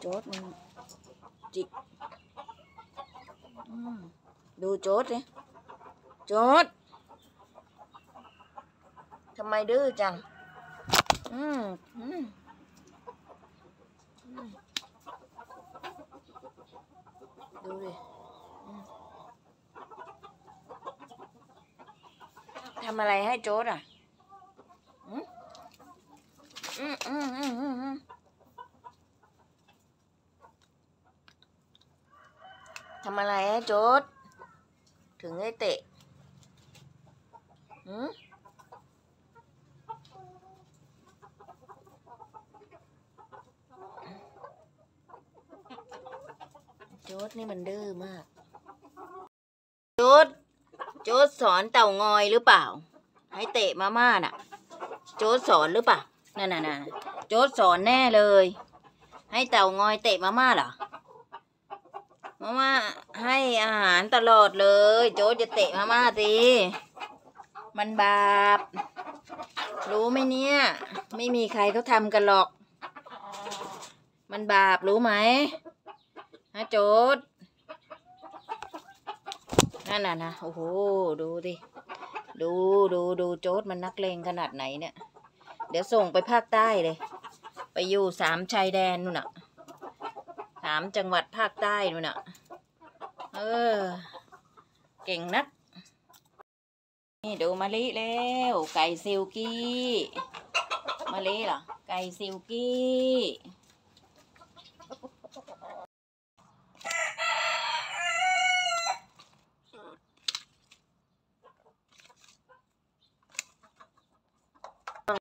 โจ๊ดมันจิกดูโจ๊ดเลยโจ๊ดทำไมดื้อจัง อืมอืมดูดิทำอะไรให้โจ๊ดอะ อืมอืมอืม ทำอะไรให้โจ๊ดถึงให้เตะหืมโจ๊ดนี่มันดื้อมาก โจ๊ดโจ๊ดสอนเต่างอยหรือเปล่า ให้เตะมาม่าน่ะ โจ๊ดสอนหรือเปล่า นั่นน่ะน่ะโจ๊ดสอนแน่เลย ให้เต่างอยเตะมาม่าเหรอ มาม่าให้อาหารตลอดเลย โจ๊ดจะเตะมาม่าสิมันบาป รู้ไหมเนี่ย ไม่มีใครเขาทำกันหรอก มันบาปรู้ไหมฮะโจ๊ดนั่นน่ะนะโอ้โหดูดิดูดูดูโจ๊ดมันนักเลงขนาดไหนเนี่ย เดี๋ยวส่งไปภาคใต้เลย ไปอยู่สามชายแดนนู่นน่ะามจังหวัดภาคใต้นู่นน่ะ เออ เก่งนัก นี่ดูมะลิแล้วไก่ซิลกี้มะลิเหรอ ไก่ซิลกี้